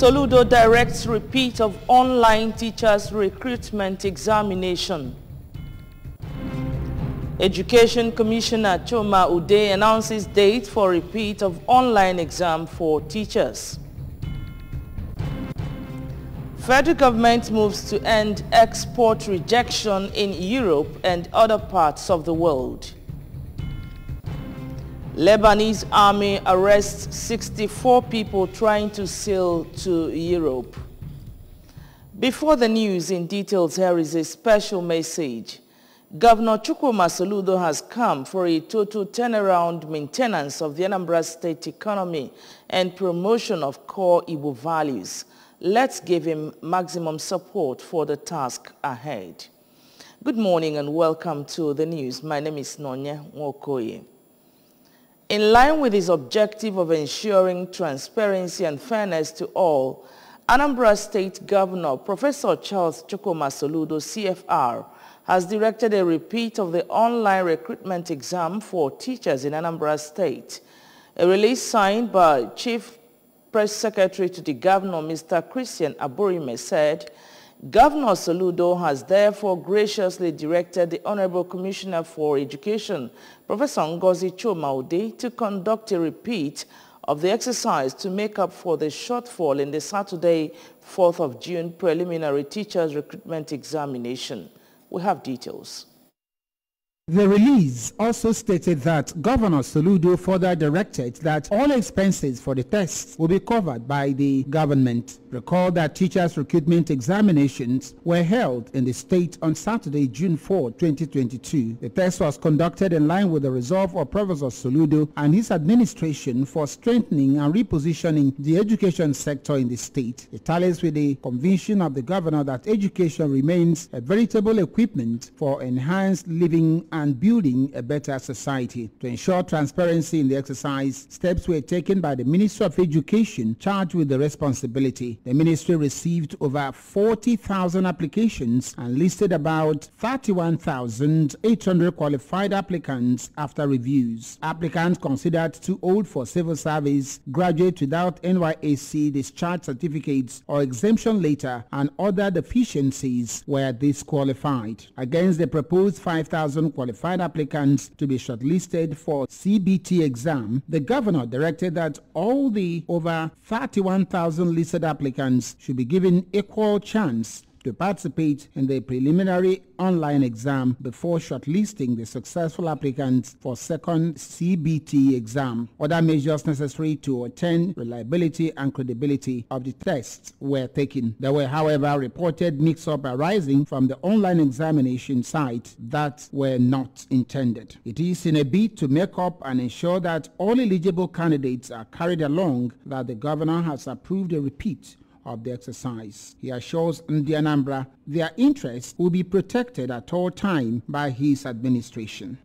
Soludo directs repeat of online teachers recruitment examination. Education Commissioner Chuma-Udeh announces date for repeat of online exam for teachers. Federal government moves to end export rejection in Europe and other parts of the world. Lebanese army arrests 64 people trying to sail to Europe. Before the news in details, here is a special message. Governor Chukwuma Soludo has come for a total turnaround maintenance of the Anambra State economy and promotion of core Igbo values. Let's give him maximum support for the task ahead. Good morning and welcome to the news. My name is Nonya Nwokoye. In line with his objective of ensuring transparency and fairness to all, Anambra State Governor Professor Charles Chukwuma Soludo, CFR, has directed a repeat of the online recruitment exam for teachers in Anambra State. A release signed by Chief Press Secretary to the Governor, Mr. Christian Aburime, said, Governor Soludo has therefore graciously directed the Honorable Commissioner for Education, Professor Ngozi Chuma-Udeh, to conduct a repeat of the exercise to make up for the shortfall in the Saturday, 4th of June preliminary teachers recruitment examination. We have details. The release also stated that Governor Soludo further directed that all expenses for the tests will be covered by the government. Recall that teachers' recruitment examinations were held in the state on Saturday, June 4, 2022. The test was conducted in line with the resolve of Professor Soludo and his administration for strengthening and repositioning the education sector in the state. It tallies with the conviction of the governor that education remains a veritable equipment for enhanced living and building a better society. To ensure transparency in the exercise, steps were taken by the Ministry of Education charged with the responsibility. The ministry received over 40,000 applications and listed about 31,800 qualified applicants after reviews. Applicants considered too old for civil service, graduate without NYSC discharge certificates or exemption letter and other deficiencies were disqualified. Against the proposed 5,000 qualified applicants to be shortlisted for CBT exam, the governor directed that all the over 31,000 listed applicants should be given equal chance to participate in the preliminary online exam before shortlisting the successful applicants for second CBT exam. Other measures necessary to attain reliability and credibility of the tests were taken. There were, however, reported mix-up arising from the online examination site that were not intended. It is in a bid to make up and ensure that all eligible candidates are carried along that the governor has approved a repeat of the exercise. He assures Ndianambra their interests will be protected at all time by his administration.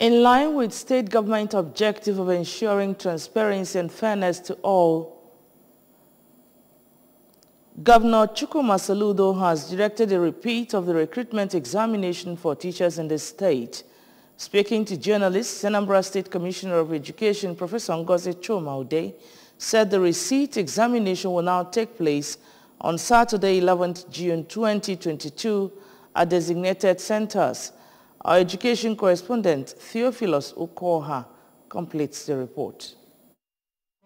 In line with state government objective of ensuring transparency and fairness to all, Governor Chukwuma Soludo has directed a repeat of the recruitment examination for teachers in the state. Speaking to journalists, Anambra State Commissioner of Education, Professor Ngozi Chuma-Udeh, said the receipt examination will now take place on Saturday, 11th June 2022 at designated centers. Our education correspondent, Theophilus Ukoha, completes the report.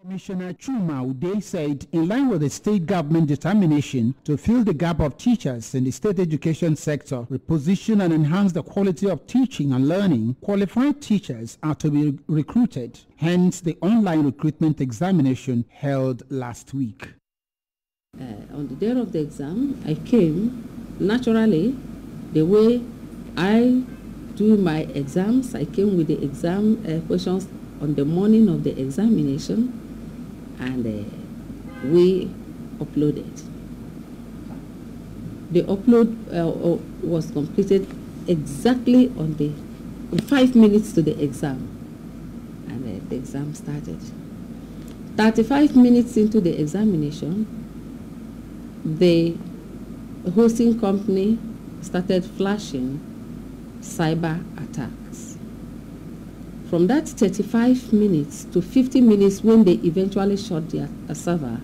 Commissioner Chuma-Udeh said, in line with the state government determination to fill the gap of teachers in the state education sector, reposition and enhance the quality of teaching and learning, qualified teachers are to be recruited. Hence, the online recruitment examination held last week. Uh, on the day of the exam, I came naturally the way I do my exams. I came with the exam uh, questions on the morning of the examination and uh, we uploaded. The upload uh, was completed exactly on the five minutes to the exam, and uh, the exam started. 35 minutes into the examination, the hosting company started flashing cyber attacks from that 35 minutes to 50 minutes when they eventually shot their server,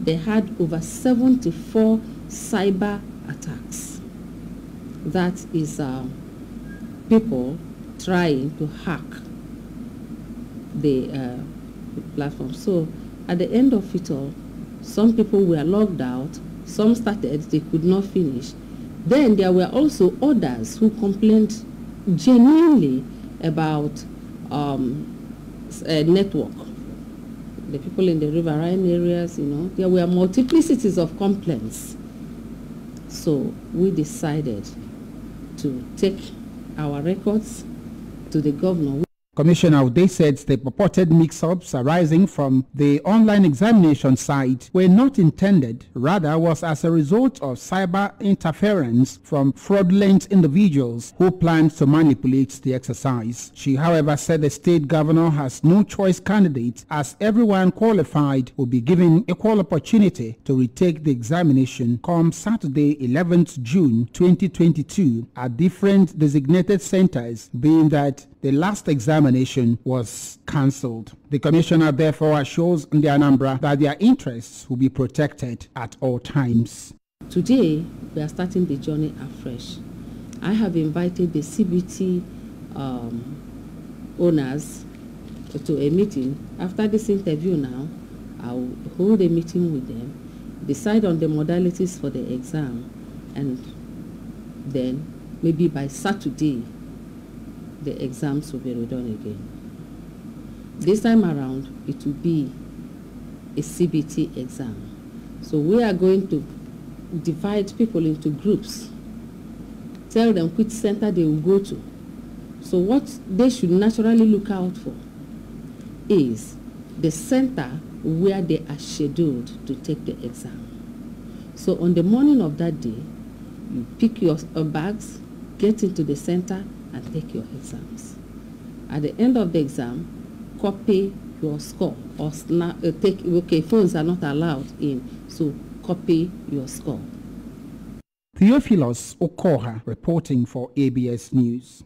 they had over 74 cyber attacks. That is uh, people trying to hack the uh, platform. So at the end of it all, some people were logged out, some started, they could not finish. Then there were also others who complained genuinely about um, network. The people in the riverine areas, you know, there were multiplicities of complaints. So we decided to take our records to the governor. Commissioner Udeh said the purported mix-ups arising from the online examination site were not intended, rather was as a result of cyber interference from fraudulent individuals who planned to manipulate the exercise. She however said the state governor has no choice candidate as everyone qualified will be given equal opportunity to retake the examination come Saturday 11th June 2022 at different designated centers being that the last examination was cancelled. The commissioner therefore assures the Anambra that their interests will be protected at all times. Today, we are starting the journey afresh. I have invited the CBT um, owners to a meeting. After this interview now, I'll hold a meeting with them, decide on the modalities for the exam, and then maybe by Saturday, the exams will be redone again. This time around, it will be a CBT exam. So we are going to divide people into groups, tell them which center they will go to. So what they should naturally look out for is the center where they are scheduled to take the exam. So on the morning of that day, you pick your bags, get into the center, and take your exams. At the end of the exam, copy your score or snap, uh, take, okay, phones are not allowed in, so copy your score. Theophilus Okoha reporting for ABS News.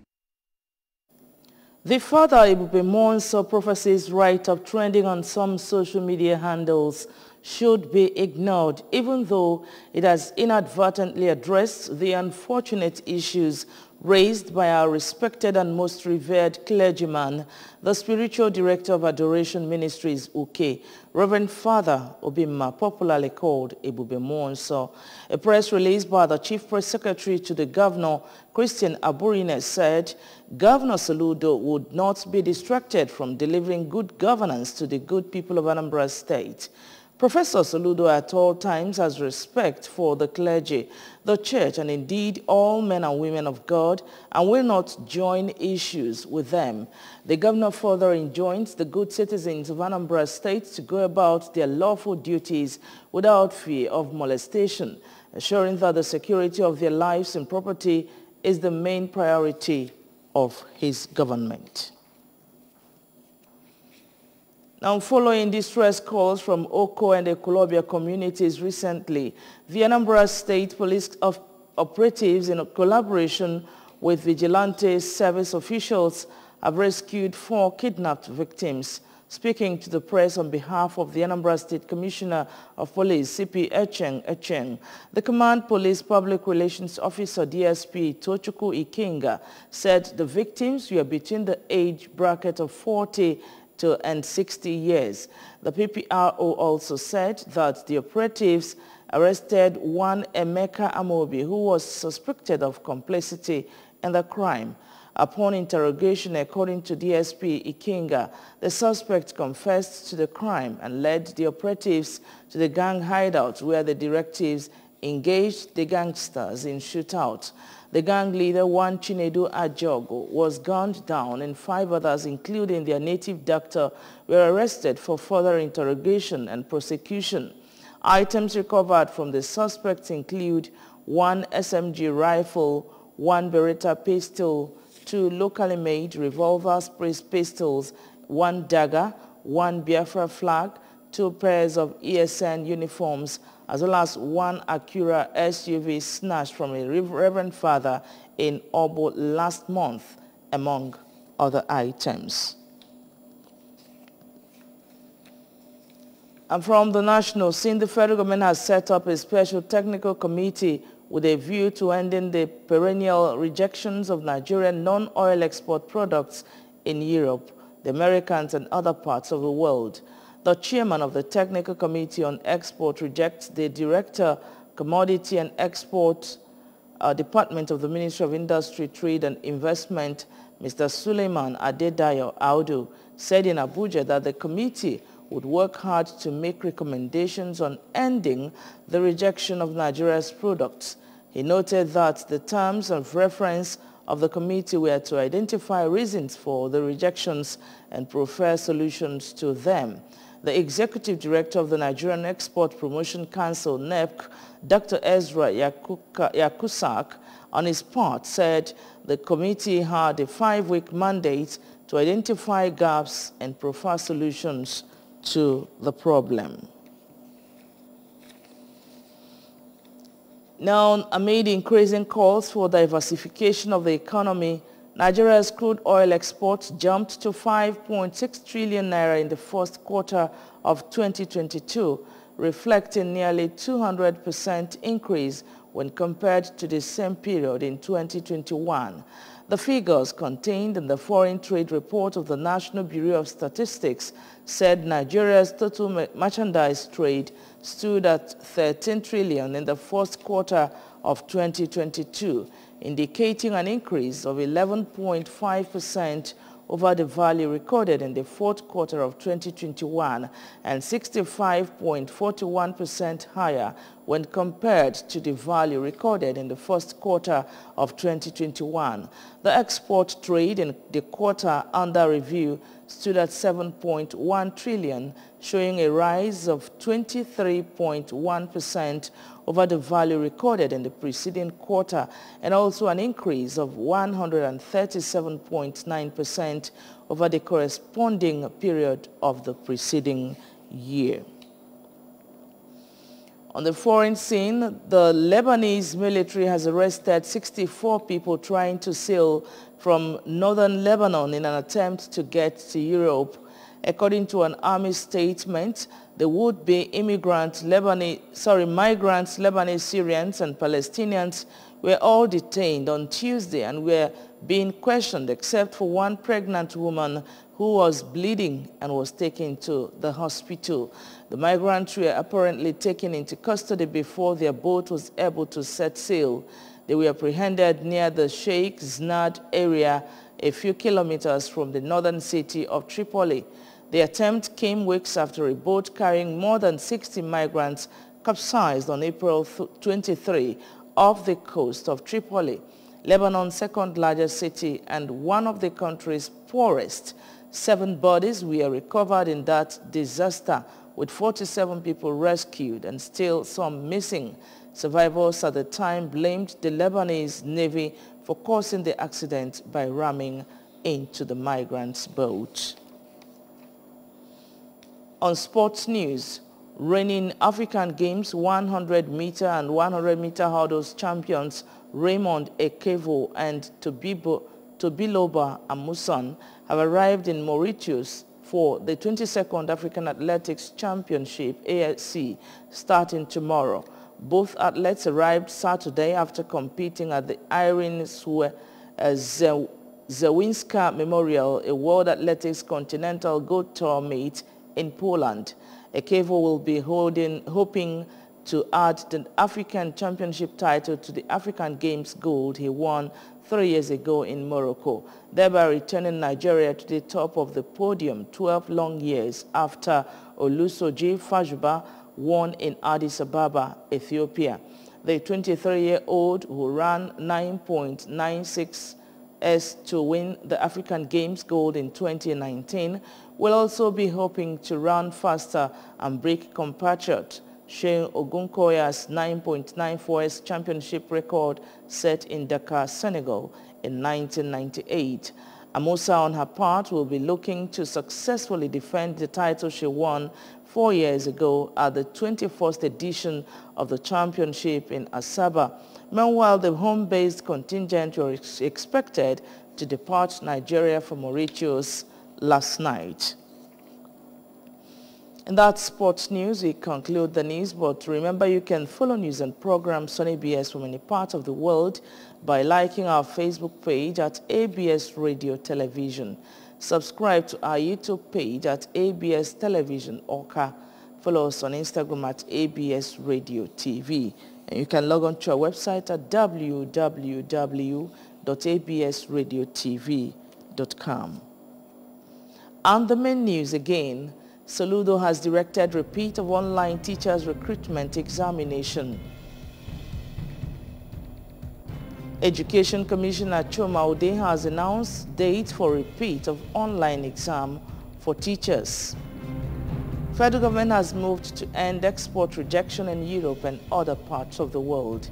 The father Ebube Muonso prophecies right up trending on some social media handles should be ignored, even though it has inadvertently addressed the unfortunate issues raised by our respected and most revered clergyman, the spiritual director of Adoration Ministries, Uke, Reverend Father Obimma, popularly called Ebube Muonso. A press release by the chief press secretary to the governor, Christian Aburime, said Governor Soludo would not be distracted from delivering good governance to the good people of Anambra State. Professor Soludo at all times has respect for the clergy, the church, and indeed all men and women of God, and will not join issues with them. The governor further enjoins the good citizens of Anambra State to go about their lawful duties without fear of molestation, assuring that the security of their lives and property is the main priority of his government. Now, following distress calls from Oko and the Columbia communities recently, the Anambra State Police of operatives in collaboration with vigilante service officials have rescued four kidnapped victims. Speaking to the press on behalf of the Anambra State Commissioner of Police, CP Echeng Echeng, the Command Police Public Relations Officer DSP Tochukwu Ikenga, said the victims were between the age bracket of 40 to end 60 years. The PPRO also said that the operatives arrested one Emeka Amobi who was suspected of complicity in the crime. Upon interrogation, according to DSP Ikenga, the suspect confessed to the crime and led the operatives to the gang hideout where the directives engaged the gangsters in shootout. The gang leader, Juan Chinedu Ajogo, was gunned down and five others, including their native doctor, were arrested for further interrogation and prosecution. Items recovered from the suspects include one SMG rifle, one Beretta pistol, two locally made revolvers, pistols, one dagger, one Biafra flag, two pairs of ESN uniforms, as well as one Acura SUV snatched from a Reverend Father in Obo last month, among other items. And from the national scene, the federal government has set up a special technical committee with a view to ending the perennial rejections of Nigerian non-oil export products in Europe, the Americans, and other parts of the world. The chairman of the Technical Committee on Export rejects the Director, Commodity and Export uh, Department of the Ministry of Industry, Trade and Investment, Mr. Suleiman Adedayo Audu, said in Abuja that the committee would work hard to make recommendations on ending the rejection of Nigeria's products. He noted that the terms of reference of the committee were to identify reasons for the rejections and prefer solutions to them. The executive director of the Nigerian Export Promotion Council, NEPC, Dr. Ezra Yakusak, on his part said the committee had a five-week mandate to identify gaps and prefer solutions to the problem. Now, amid increasing calls for diversification of the economy, Nigeria's crude oil exports jumped to 5.6 trillion naira in the first quarter of 2022, reflecting nearly 200% increase when compared to the same period in 2021. The figures contained in the Foreign Trade Report of the National Bureau of Statistics said Nigeria's total merchandise trade stood at 13 trillion in the first quarter of 2022, indicating an increase of 11.5% over the value recorded in the fourth quarter of 2021 and 65.41% higher when compared to the value recorded in the first quarter of 2021. The export trade in the quarter under review stood at 7.1 trillion, showing a rise of 23.1% over the value recorded in the preceding quarter and also an increase of 137.9% over the corresponding period of the preceding year. On the foreign scene, the Lebanese military has arrested 64 people trying to sail from northern Lebanon in an attempt to get to Europe. According to an army statement, the would-be immigrant Lebanese, sorry, migrants, Lebanese Syrians and Palestinians were all detained on Tuesday and were being questioned except for one pregnant woman who was bleeding and was taken to the hospital. The migrants were apparently taken into custody before their boat was able to set sail. They were apprehended near the Sheikh Znad area a few kilometers from the northern city of Tripoli. The attempt came weeks after a boat carrying more than 60 migrants capsized on April 23 off the coast of Tripoli, Lebanon's second largest city and one of the country's poorest. Seven bodies were recovered in that disaster, with 47 people rescued and still some missing. Survivors at the time blamed the Lebanese Navy for causing the accident by ramming into the migrants' boat. On sports news, reigning African Games 100 meter and 100 meter hurdles champions Raymond Ekevwo and Tobibo, Tobiloba Amusan have arrived in Mauritius for the 22nd African Athletics Championship ASC starting tomorrow. Both athletes arrived Saturday after competing at the Irene Swe, uh, Zawinska Memorial, a World Athletics Continental Gold Tour meet in Poland. Ekevwo will be holding, hoping to add the African Championship title to the African Games gold he won three years ago in Morocco, thereby returning Nigeria to the top of the podium 12 long years after Olusoji Fasuba won in Addis Ababa, Ethiopia. The 23-year-old who ran 9.96 S to win the African Games gold in 2019 will also be hoping to run faster and break compatriot Seun Ogunkoya's 9.94s championship record set in Dakar, Senegal in 1998. Amusan on her part will be looking to successfully defend the title she won four years ago at the 21st edition of the championship in Asaba. Meanwhile, the home-based contingent was expected to depart Nigeria for Mauritius last night. In that sports news, we conclude the news, but remember you can follow news and programs on ABS from any part of the world by liking our Facebook page at ABS Radio Television. Subscribe to our YouTube page at ABS Television Awka. Follow us on Instagram at ABS Radio TV. And you can log on to our website at www.absradiotv.com. And the main news again, Soludo has directed repeat of online teachers recruitment examination. Education Commissioner Chuma-Udeh has announced date for repeat of online exam for teachers. Federal government has moved to end export rejection in Europe and other parts of the world.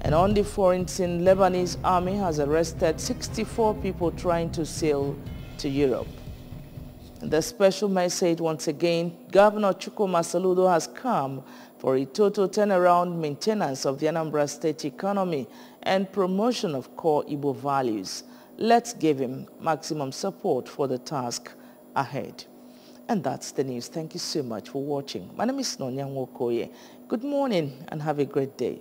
And on the foreign scene, Lebanese army has arrested 64 people trying to sail to Europe. The special message once again, Governor Chukwuma Soludo has come for a total turnaround maintenance of the Anambra State economy and promotion of core Igbo values. Let's give him maximum support for the task ahead. And that's the news. Thank you so much for watching. My name is Nonya Nwokoye. Good morning and have a great day.